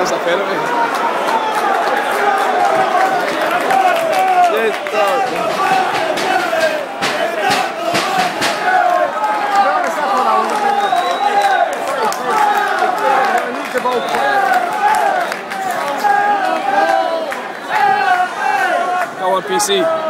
terça-feira, velho. Eita, tá é PC.